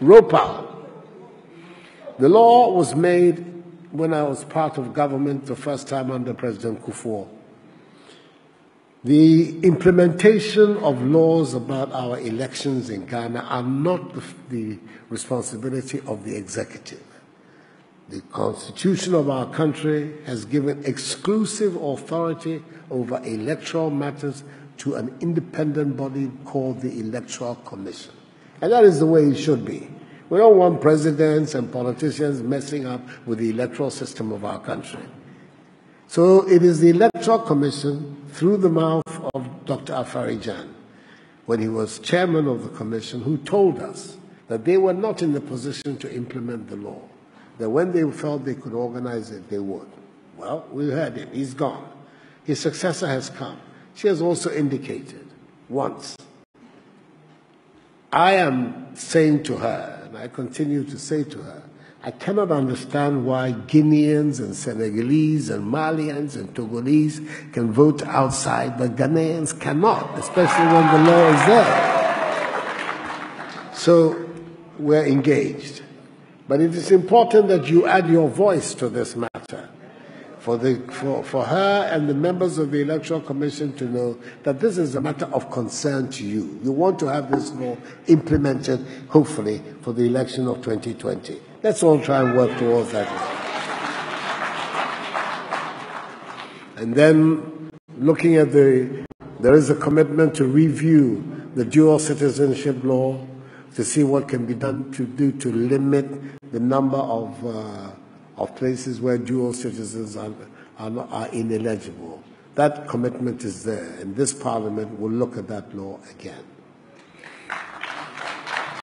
ROPA. The law was made when I was part of government the first time under President Kufuor. The implementation of laws about our elections in Ghana are not the, the, responsibility of the executive. The constitution of our country has given exclusive authority over electoral matters to an independent body called the Electoral Commission. And that is the way it should be. We don't want presidents and politicians messing up with the electoral system of our country. So it is the Electoral Commission, through the mouth of Dr. Afari-Gyan, when he was chairman of the commission, who told us that they were not in the position to implement the law, that when they felt they could organize it, they would. Well, we heard him. He's gone. His successor has come. She has also indicated once. I am saying to her, and I continue to say to her, I cannot understand why Guineans and Senegalese and Malians and Togolese can vote outside, but Ghanaians cannot, especially when the law is there. So we're engaged. But it is important that you add your voice to this matter for, the, for, for her and the members of the Electoral Commission to know that this is a matter of concern to you. You want to have this law implemented, hopefully, for the election of 2020. Let's all try and work towards that. And then, looking at the, there is a commitment to review the dual citizenship law to see what can be done to do to limit the number of uh, of places where dual citizens are, are, are ineligible. That commitment is there, and this Parliament will look at that law again.